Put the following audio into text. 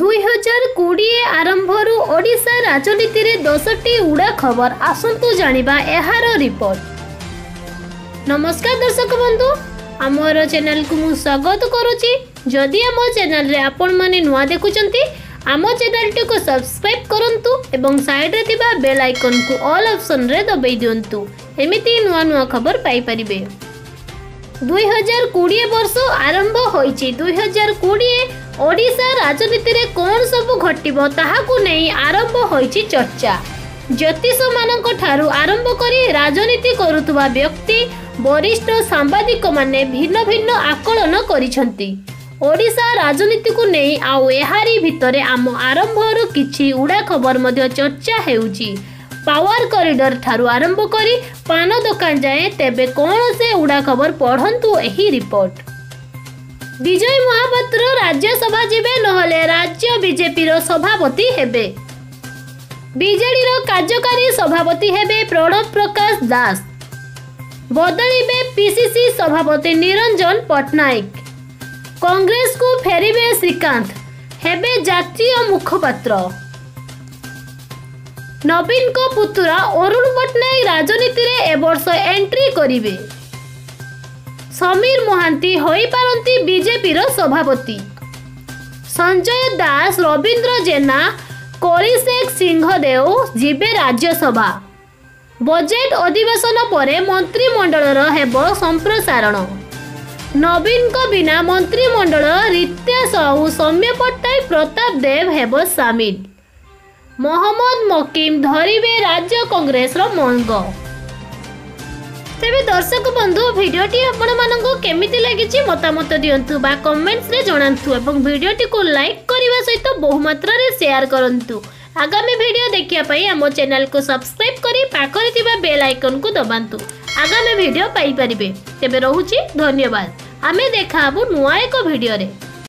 ଦୁଇହଜାର କୋଡ଼ିଏ ଆରମ୍ଭରୁ ଓଡ଼ିଶା ରାଜନୀତିରେ ଦଶଟି ଉଡ଼ା ଖବର ଆସନ୍ତୁ ଜାଣିବା ଏହାର ରିପୋର୍ଟ ନମସ୍କାର ଦର୍ଶକ ବନ୍ଧୁ ଆମର ଚ୍ୟାନେଲକୁ ମୁଁ ସ୍ୱାଗତ କରୁଛି ଯଦି ଆମ ଚ୍ୟାନେଲରେ ଆପଣମାନେ ନୂଆ ଦେଖୁଛନ୍ତି ଆମ ଚ୍ୟାନେଲଟିକୁ ସବସ୍କ୍ରାଇବ୍ କରନ୍ତୁ ଏବଂ ସାଇଡ଼୍ରେ ଥିବା ବେଲ୍ ଆଇକନ୍କୁ ଅଲ୍ ଅପସନ୍ରେ ଦବାଇ ଦିଅନ୍ତୁ ଏମିତି ନୂଆ ନୂଆ ଖବର ପାଇପାରିବେ ଦୁଇ ହଜାର କୋଡ଼ିଏ ବର୍ଷ ଆରମ୍ଭ ହୋଇଛି ଦୁଇ ହଜାର କୋଡ଼ିଏ ଓଡ଼ିଶା ରାଜନୀତିରେ କ'ଣ ସବୁ ଘଟିବ ତାହାକୁ ନେଇ ଆରମ୍ଭ ହୋଇଛି ଚର୍ଚ୍ଚା ଜ୍ୟୋତିଷମାନଙ୍କ ଠାରୁ ଆରମ୍ଭ କରି ରାଜନୀତି କରୁଥିବା ବ୍ୟକ୍ତି ବରିଷ୍ଠ ସାମ୍ବାଦିକମାନେ ଭିନ୍ନ ଭିନ୍ନ ଆକଳନ କରିଛନ୍ତି ଓଡ଼ିଶା ରାଜନୀତିକୁ ନେଇ ଆଉ ଏହାରି ଭିତରେ ଆମ ଆରମ୍ଭରୁ କିଛି ଉଡ଼ା ଖବର ମଧ୍ୟ ଚର୍ଚ୍ଚା ହେଉଛି ପାୱାର କରିଡର ଠାରୁ ଆରମ୍ଭ କରି ପାନ ଦୋକାନ ଯାଏଁ ତେବେ କ'ଣ ସେ ଉଡ଼ା ଖବର ପଢ଼ନ୍ତୁ ଏହି ରିପୋର୍ଟ ବିଜୟ ମହାପାତ୍ର ରାଜ୍ୟସଭା ଯିବେ ନହେଲେ ରାଜ୍ୟ ବିଜେପିର ସଭାପତି ହେବେ ବିଜେଡ଼ିର କାର୍ଯ୍ୟକାରୀ ସଭାପତି ହେବେ ପ୍ରଣବ ପ୍ରକାଶ ଦାସ ବଦଳିବେ ପିସିସି ସଭାପତି ନିରଞ୍ଜନ ପଟ୍ଟନାୟକ କଂଗ୍ରେସକୁ ଫେରିବେ ଶ୍ରୀକାନ୍ତ ହେବେ ଜାତୀୟ ମୁଖପାତ୍ର ନବୀନଙ୍କ ପୁତୁରା ଅରୁଣ ପଟ୍ଟନାୟକ ରାଜନୀତିରେ ଏବର୍ଷ ଏଣ୍ଟ୍ରି କରିବେ ସମୀର ମହାନ୍ତି ହୋଇପାରନ୍ତି ବିଜେପିର ସଭାପତି ସଞ୍ଜୟ ଦାସ ରବୀନ୍ଦ୍ର ଜେନା କଳିଶେଖ ସିଂହଦେଓ ଯିବେ ରାଜ୍ୟସଭା ବଜେଟ୍ ଅଧିବେଶନ ପରେ ମନ୍ତ୍ରିମଣ୍ଡଳର ହେବ ସମ୍ପ୍ରସାରଣ ନବୀନଙ୍କ ବିନା ମନ୍ତ୍ରିମଣ୍ଡଳ ରୀତ୍ୟା ସାହୁ ସୌମ୍ୟ ପଟ୍ଟନାୟକ ପ୍ରତାପ ଦେବ ହେବ ସାମିଲ মোহাম্মদ মকিম ধরিবে রাজ্য কংগ্রেসর মঙ্গ তেবে দর্শক বন্ধু ভিডিওটি আপনার কেমিতি লাগিছি মতামত দিও বা কমেন্টসরে জনাতু এবং ভিডিওটি লাইক করা সহিত বহুমাত্রায় সেয়ার করতু আগামী ভিডিও দেখা আম চ্যানেল সবসক্রাইব করে পাখে থাকা বেল আইকন কু দবাতু আগামী ভিডিও পাইপারে তেবে রহুছি ধন্যবাদ আমি দেখা হবু নূয় এক ভিডিওরে